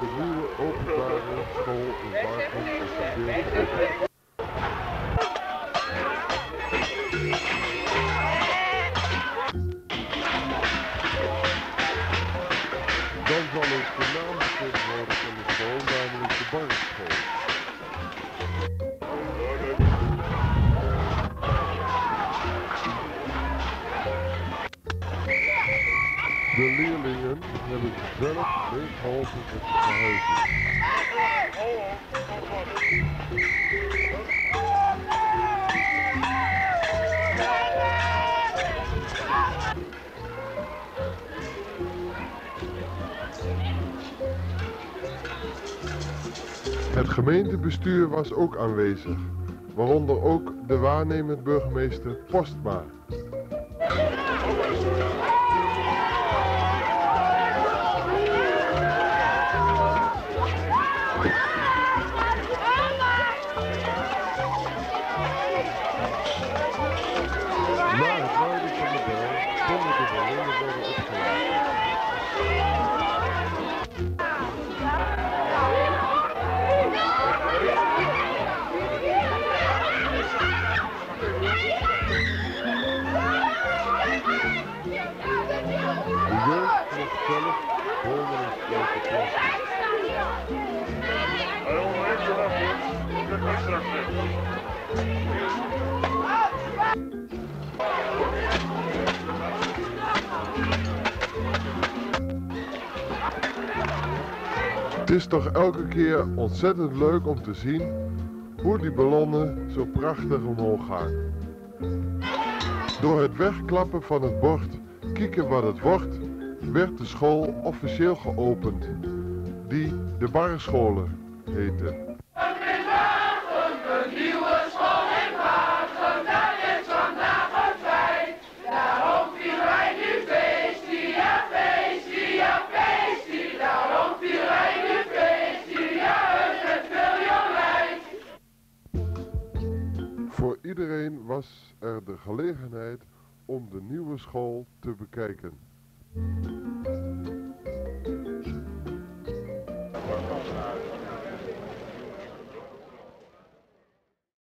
de nieuwe openbare school in Warschau De leerlingen hebben zelf meegeholpen met de verhuizing. Het gemeentebestuur was ook aanwezig, waaronder ook de waarnemend burgemeester Postma. Konden de Het is toch elke keer ontzettend leuk om te zien hoe die ballonnen zo prachtig omhoog gaan. Door het wegklappen van het bord kieken wat het wordt, werd de school officieel geopend, die de barrescholen heette. Voor was er de gelegenheid om de nieuwe school te bekijken.